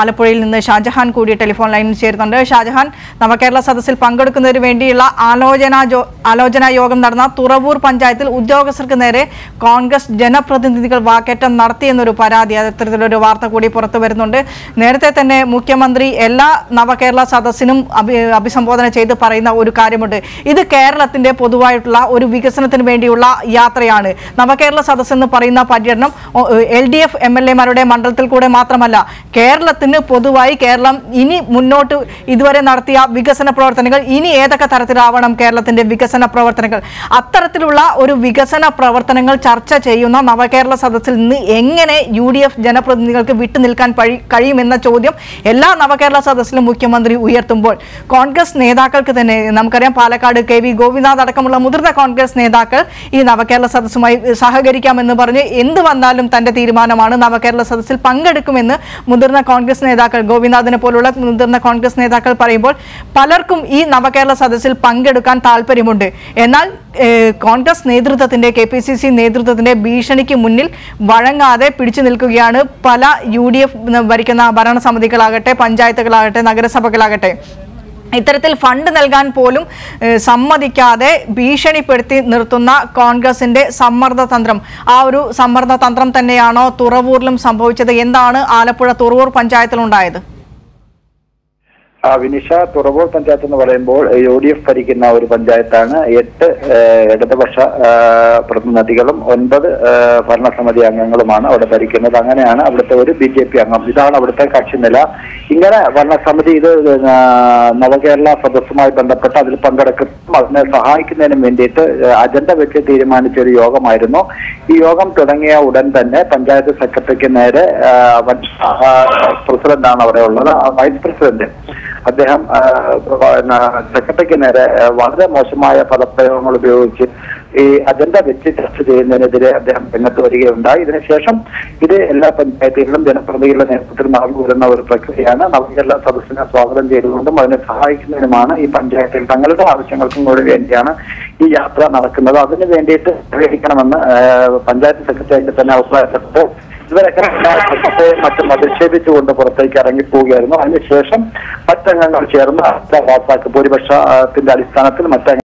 ആലപ്പുഴയിൽ നിന്ന് ഷാജഹാൻ കൂടി ടെലിഫോൺ ലൈനിൽ ചേരുന്നുണ്ട്. ഷാജഹാൻ നവകേരള സദസ്സിൽ പങ്കെടുക്കുന്നതിന് വേണ്ടിയുള്ള ആലോചന ആലോചനാ യോഗം നടന്ന തുറവൂർ പഞ്ചായത്തിൽ ഉദ്യോഗസ്ഥർക്ക് നേരെ കോൺഗ്രസ് ജനപ്രതിനിധികൾ വാക്കേറ്റം നടത്തിയെന്നൊരു പരാതി അത്തരത്തിലൊരു വാർത്ത കൂടി പുറത്തു വരുന്നുണ്ട്. നേരത്തെ തന്നെ മുഖ്യമന്ത്രി എല്ലാ നവകേരള സദസ്സിനും അഭിസംബോധന ചെയ്ത് പറയുന്ന ഒരു കാര്യമുണ്ട്. ഇത് കേരളത്തിന്റെ പൊതുവായിട്ടുള്ള ഒരു വികസനത്തിന് വേണ്ടിയുള്ള യാത്രയാണ്. നവകേരള സദസ്സ് എന്ന് പറയുന്ന പര്യടനം L D F M L എമാരുടെ മണ്ഡലത്തിൽ കൂടെ മാത്രമല്ല കേരളത്തിന് പൊതുവായി കേരളം ഇനി മുന്നോട്ട് ഇതുവരെ നടത്തിയ വികസന പ്രവർത്തനങ്ങൾ ഇനി ഏതൊക്കെ തരത്തിലാവണം കേരളത്തിന്റെ വികസന പ്രവർത്തനങ്ങൾ? അത്തരത്തിലുള്ള ഒരു വികസന പ്രവർത്തനങ്ങൾ ചർച്ച ചെയ്യുന്ന നവകേരള സദസ്സിൽ നിന്ന് എങ്ങനെ യു ഡി എഫ് ജനപ്രതിനിധികൾക്ക് വിട്ടുനിൽക്കാൻ കഴിയുമെന്ന ചോദ്യം എല്ലാ നവകേരള സദസ്സിലും മുഖ്യമന്ത്രി ഉയർത്തുമ്പോൾ കോൺഗ്രസ് നേതാക്കൾക്ക് തന്നെ നമുക്കറിയാം പാലക്കാട് കെ വി ഗോപിനാഥ് അടക്കമുള്ള മുതിർന്ന കോൺഗ്രസ് നേതാക്കൾ ഈ നവകേരള സദസ്സുമായി സഹകരിക്കാമെന്ന് പറഞ്ഞ് എന്ത് വന്നാലും തന്റെ തീരുമാനമാണ് നവകേരള സദസ്സിൽ പങ്കെടുക്കുമെന്ന് മുതിർന്ന കോൺഗ്രസ് നേതാക്കൾ ഗോപിനാഥിനെ പോലുള്ള മുതിർന്ന കോൺഗ്രസ് നേതാക്കൾ പറയുമ്പോൾ പലർക്കും ഈ നവകേരള സദസ്സിൽ പങ്കെടുക്കാൻ താല്പര്യമുണ്ട്. എന്നാൽ കോൺഗ്രസ് നേതൃത്വത്തിന്റെ കെ പി സി സി നേതൃത്വത്തിന്റെ ഭീഷണിക്ക് മുന്നിൽ വഴങ്ങാതെ പിടിച്ചു നിൽക്കുകയാണ് പല യു ഡി എഫ് ഭരിക്കുന്ന ഭരണസമിതികളാകട്ടെ പഞ്ചായത്തുകളാകട്ടെ നഗരസഭകളാകട്ടെ. ഇത്തരത്തിൽ ഫണ്ട് നൽകാൻ പോലും സമ്മതിക്കാതെ ഭീഷണിപ്പെടുത്തി നിർത്തുന്ന കോൺഗ്രസിന്റെ സമ്മർദ്ദ തന്ത്രം. ആ ഒരു സമ്മർദ്ദ തന്ത്രം തന്നെയാണോ തുറവൂരിലും സംഭവിച്ചത്? എന്താണ് ആലപ്പുഴ തുറവൂർ പഞ്ചായത്തിലുണ്ടായത്? വിനിഷ തുറവൂർ പഞ്ചായത്ത് എന്ന് പറയുമ്പോൾ യു ഡി എഫ് ഭരിക്കുന്ന ഒരു പഞ്ചായത്താണ്. എട്ട് ഇടതുപക്ഷ പ്രതിനിധികളും ഒൻപത് ഭരണസമിതി അംഗങ്ങളുമാണ് അവിടെ ഭരിക്കുന്നത്. അങ്ങനെയാണ് അവിടുത്തെ ഒരു ബി ജെ പി അംഗം. ഇതാണ് അവിടുത്തെ കക്ഷി നില ഇങ്ങനെ ഭരണസമിതി ഇത് നവകേരള സദസ്സുമായി ബന്ധപ്പെട്ട് അതിൽ പങ്കെടുക്കും. അതിനെ സഹായിക്കുന്നതിനും വേണ്ടിയിട്ട് അജണ്ട വെച്ച് തീരുമാനിച്ച ഒരു യോഗമായിരുന്നു. ഈ യോഗം തുടങ്ങിയ ഉടൻ തന്നെ പഞ്ചായത്ത് സെക്രട്ടറിക്ക് നേരെ പ്രസിഡന്റാണ് അവിടെ ഉള്ളത്. Vice president. അദ്ദേഹം സെക്രട്ടറിക്ക് നേരെ വളരെ മോശമായ പദപ്രയോഗങ്ങൾ ഉപയോഗിച്ച് ഈ അജണ്ട വെച്ച് ചർച്ച ചെയ്യുന്നതിനെതിരെ അദ്ദേഹം രംഗത്ത് വരികയുണ്ടായി. ഇതിനുശേഷം ഇത് എല്ലാ പഞ്ചായത്തുകളിലും ജനപ്രതിനിധികളുടെ നേതൃത്വത്തിൽ നടന്നു വരുന്ന ഒരു പ്രക്രിയയാണ്. നവകേരള സദസ്സിനെ സ്വാഗതം ചെയ്തുകൊണ്ടും അതിനെ സഹായിക്കുന്നതിനുമാണ് ഈ പഞ്ചായത്തിൽ തങ്ങളുടെ ആവശ്യങ്ങൾക്കും കൂടി വേണ്ടിയാണ് ഈ യാത്ര നടക്കുന്നത്. അതിനു വേണ്ടിയിട്ട് സഹകരിക്കണമെന്ന് പഞ്ചായത്ത് സെക്രട്ടറിക്ക് തന്നെ അഭിപ്രായപ്പെട്ടു ഇവരൊക്കെ സദസ്സത്തെ മറ്റും അധിക്ഷേപിച്ചുകൊണ്ട് പുറത്തേക്ക് ഇറങ്ങിപ്പോവുകയായിരുന്നു. അതിനുശേഷം മറ്റംഗങ്ങൾ ചേർന്ന് വാർത്താക്ക് ഭൂരിപക്ഷത്തിന്റെ അടിസ്ഥാനത്തിൽ മറ്റംഗങ്ങൾ